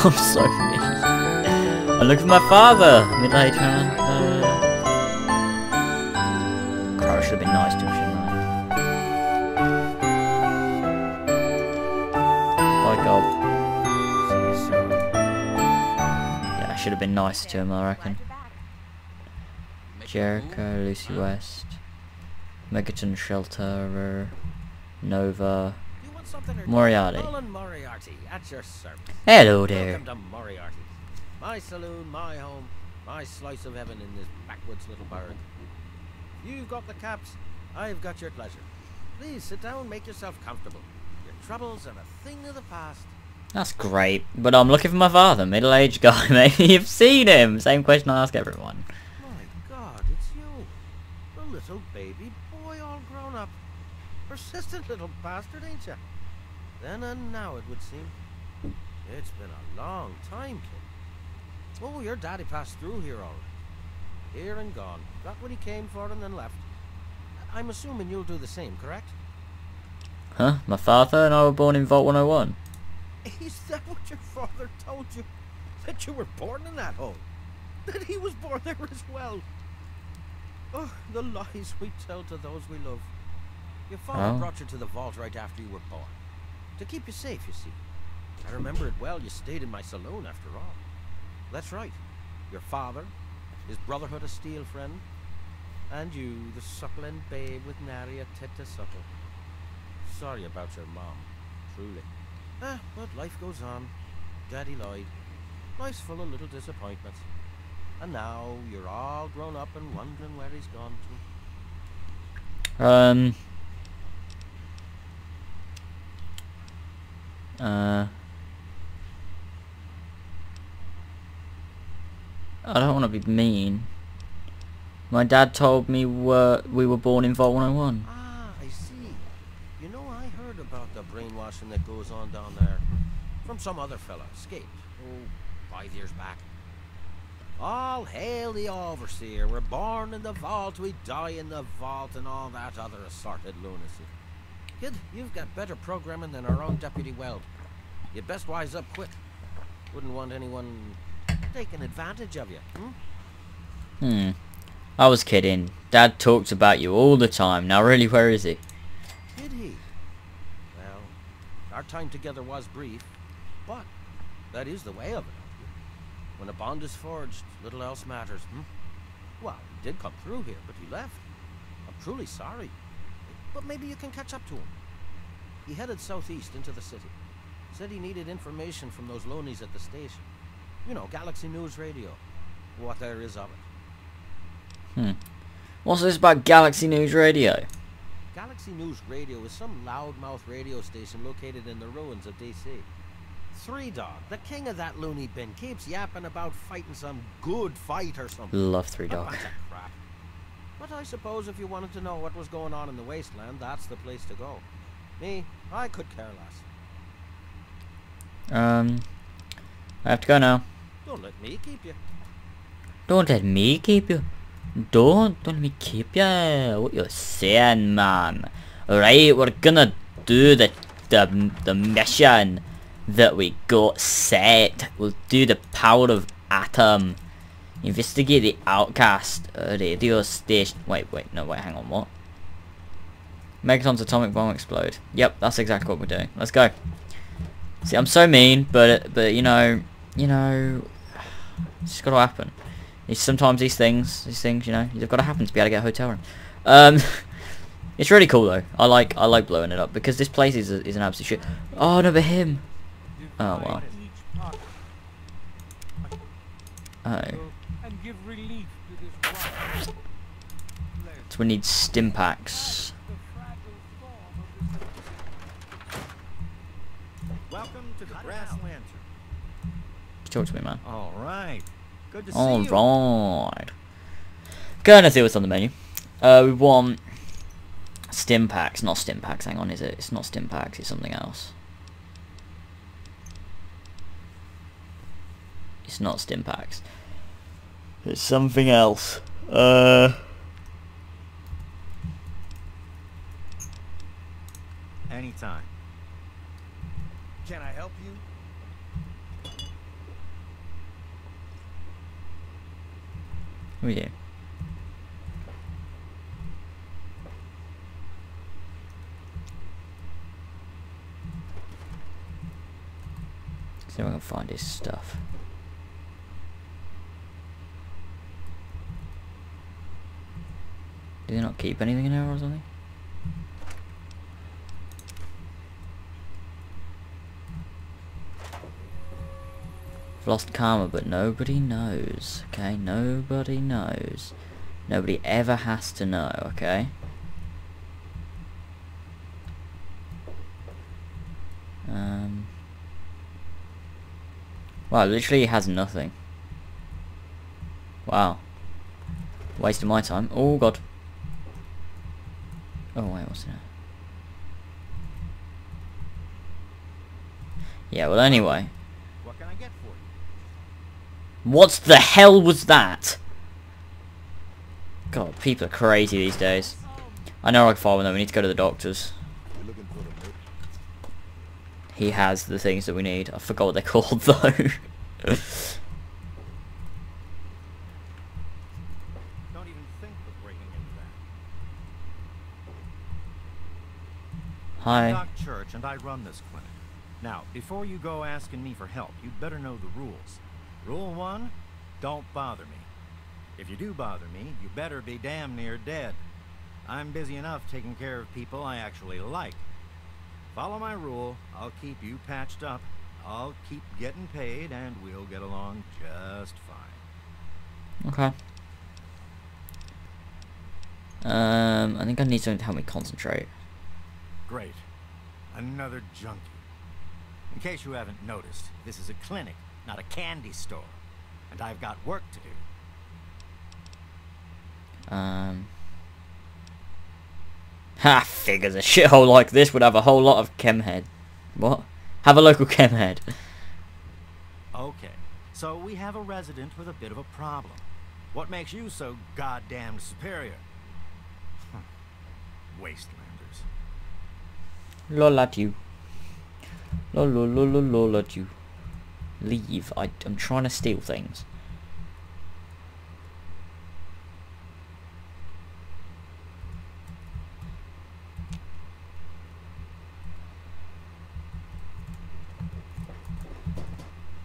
I'm so mean. I look at my father, middle-aged man. Uh, should have been nice to him, shouldn't I? By God. Yeah, I should have been nicer to him, I reckon. Jericho, Lucy West, Megaton Shelter, Nova, You want something or Moriarty. Moriarty, at your service. Hello there. Welcome to Moriarty's. My saloon, my home, my slice of heaven in this backwoods little burg. You've got the caps, I've got your pleasure. Please sit down, and make yourself comfortable. Your troubles are a thing of the past. That's great, but I'm looking for my father, middle-aged guy. Maybe you've seen him. Same question I ask everyone. My God, it's you. The little baby boy all grown up. Persistent little bastard, ain't ya? Then and now, it would seem. It's been a long time, kid. Oh, your daddy passed through here all right. Here and gone. Got what he came for and then left. I'm assuming you'll do the same, correct? Huh? My father and I were born in Vault 101. Is that what your father told you? That you were born in that hole? That he was born there as well? Oh, the lies we tell to those we love. Your father Oh. brought you to the vault right after you were born. To keep you safe, you see. I remember it well, you stayed in my saloon after all. That's right. Your father, his Brotherhood of Steel friend, and you, the suckling babe with nary a tit to suckle. Sorry about your mom, truly. Ah, but life goes on. Daddy Lloyd. Life's full of little disappointments. And now you're all grown up and wondering where he's gone to. Um. Uh. I don't want to be mean. My dad told me we're, we were born in Vault 101. Ah, I see. You know, I heard about the brainwashing that goes on down there. From some other fella, escaped. Oh, five years back. All hail the overseer. We're born in the vault, we die in the vault, and all that other assorted lunacy. Kid, you've got better programming than our own Deputy Weld. You'd best wise up quick. Wouldn't want anyone taking advantage of you, hmm? Hmm. I was kidding. Dad talks about you all the time. Now really, where is he? Did he? Well, our time together was brief, but that is the way of it. When a bond is forged, little else matters, hmm? Well, he did come through here, but he left. I'm truly sorry. But maybe you can catch up to him. He headed southeast into the city. Said he needed information from those lonies at the station. You know, Galaxy News Radio. What there is of it. Hmm. What's this about Galaxy News Radio? Galaxy News Radio is some loudmouth radio station located in the ruins of DC. Three Dog, the king of that loony bin, keeps yapping about fighting some good fight or something. Love Three Dog. Bunch of crap. But I suppose if you wanted to know what was going on in the wasteland, that's the place to go. Me, I could care less. Um. I have to go now. Don't let me keep you. Don't let me keep you. Don't, don't let me keep you. What you saying, man? Alright, we're gonna do the, the, the mission that we got set. We'll do the power of atom. Investigate the outcast uh, radio station. Wait, wait, no, wait, hang on, what? Megaton's atomic bomb explode. Yep, that's exactly what we're doing. Let's go. See, I'm so mean, but, but you know, you know, it's just gotta happen. It's sometimes these things, these things, you know, they've got to happen to be able to get a hotel room. Um, it's really cool though. I like, I like blowing it up because this place is a, is an absolute shit. Oh no, but him. Oh well. Oh, and give relief to this one. so we need stim packs. The fragile form of this Welcome to the Brass Lantern. Talk to me, man. All right. Good to All see you. right. Gonna see what's on the menu. Uh, we want stim packs, not stim packs. Hang on, is it? It's not stim packs. It's something else. It's not stim packs. It's something else. Uh. anytime. Can I help you? Oh yeah. So I can find his stuff. Do they not keep anything in here or something? Lost karma, but nobody knows. Okay, nobody knows. Nobody ever has to know. Okay. Um. Wow, literally has nothing. Wow. Wasting my time. Oh god. Oh wait, what's that? Yeah, well anyway. What can I get for you? What the hell was that? God, people are crazy these days. I know I can follow them, we need to go to the doctors. He has the things that we need. I forgot what they're called though. Don't even think of breaking into that. Hi. I'm Doc Church, and I run this clinic. Now, before you go asking me for help, you'd better know the rules. Rule one, don't bother me. If you do bother me, you better be damn near dead. I'm busy enough taking care of people I actually like. Follow my rule, I'll keep you patched up, I'll keep getting paid, and we'll get along just fine. Okay. Um, I think I need something to help me concentrate. Great. Another junkie. In case you haven't noticed, this is a clinic, not a candy store. And I've got work to do. Um. Ha! Figures a shithole like this would have a whole lot of chemhead. What? Have a local chemhead. Okay, so we have a resident with a bit of a problem. What makes you so goddamn superior? Hmm. Wastelanders. Lol at you. Lol lol lol lol at you. Leave. I, I'm trying to steal things.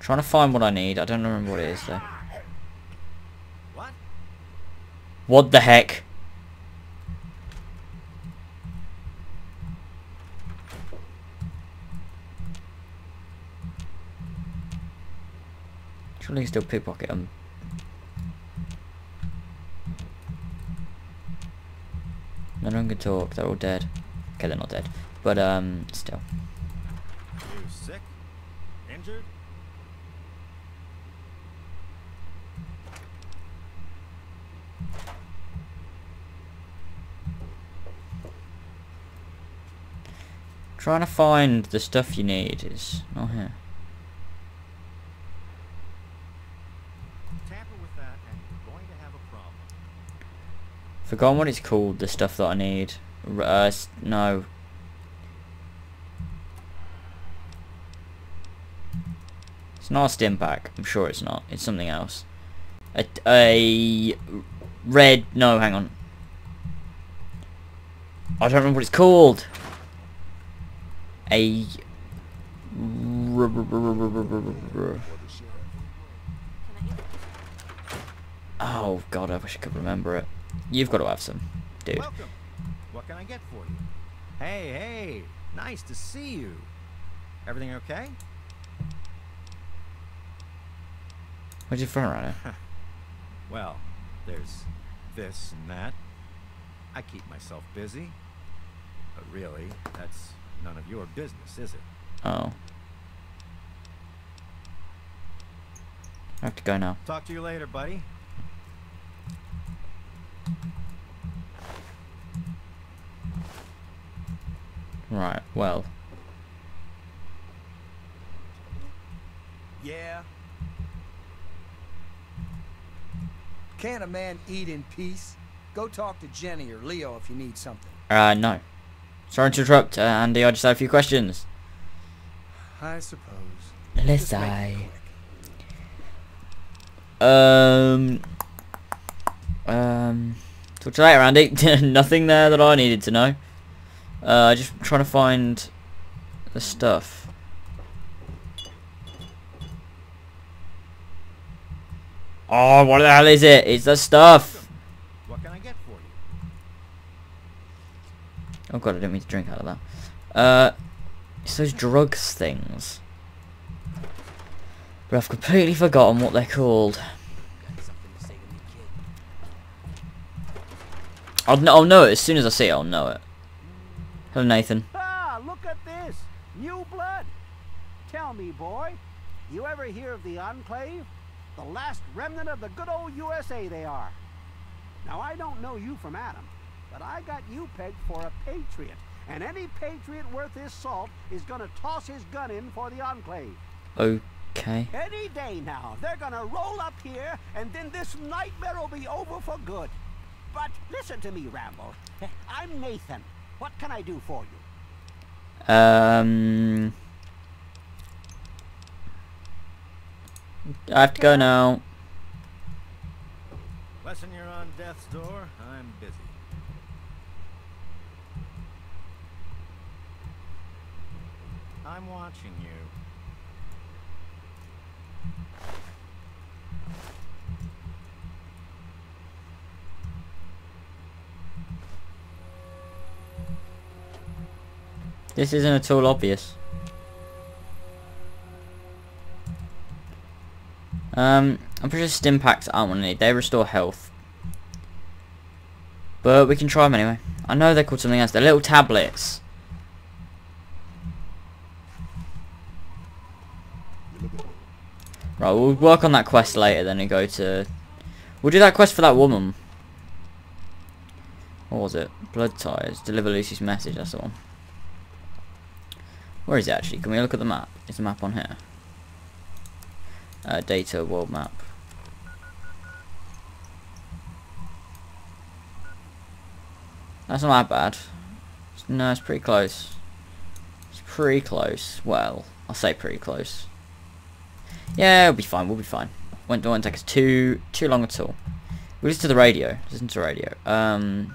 Trying to find what I need. I don't remember what it is though. What? What the heck? Surely still pickpocket them. None of them can talk, they're all dead. Okay, they're not dead. But, um, still. You sick? Injured? Trying to find the stuff you need is not here. Tamper with that and you're going to have a problem. Forgotten what it's called, the stuff that I need. Uh, no. It's not a stim pack. I'm sure it's not. It's something else. A, a red. No, hang on. I don't remember what it's called. A. Oh god, I wish I could remember it. You've got to have some, dude. Welcome. What can I get for you? Hey, hey, nice to see you. Everything okay? Where'd you from, Rhino? Well, there's this and that. I keep myself busy. But really, that's none of your business, is it? Oh. I have to go now. Talk to you later, buddy. Right, well. Yeah. Can't a man eat in peace? Go talk to Jenny or Leo if you need something. Uh, no. Sorry to interrupt, uh, Andy, I just had a few questions. I suppose. Let's say. Um... Um, talk to you later, Andy. Nothing there that I needed to know. Uh, just trying to find the stuff. Oh, what the hell is it? It's the stuff. What can I get for you? Oh god, I didn't mean to drink out of that. Uh, it's those drugs things. But I've completely forgotten what they're called. I'll, I'll know it as soon as I see it. I'll know it. Hello, Nathan. Ah, look at this. New blood. Tell me, boy, you ever hear of the Enclave? The last remnant of the good old USA they are. Now, I don't know you from Adam, but I got you pegged for a patriot. And any patriot worth his salt is gonna toss his gun in for the Enclave. Okay. Any day now, they're gonna roll up here, and then this nightmare will be over for good. But listen to me, Rambo. I'm Nathan. What can I do for you? Um, I have to go now. Lesson you're on death's door, I'm busy. I'm watching you. This isn't at all obvious. Um, I'm pretty sure stim packs aren't what I need. They restore health. But we can try them anyway. I know they're called something else. They're little tablets. Right, we'll work on that quest later then and go to... We'll do that quest for that woman. What was it? Blood ties. Deliver Lucy's message, that's the one. Where is it actually? Can we look at the map? Is the map on here? Uh, data world map. That's not that bad. No, it's pretty close. It's pretty close. Well, I'll say pretty close. Yeah, it'll be fine. We'll be fine. Won't, won't take us too too long at all. We'll listen to the radio. Listen to the radio. Um,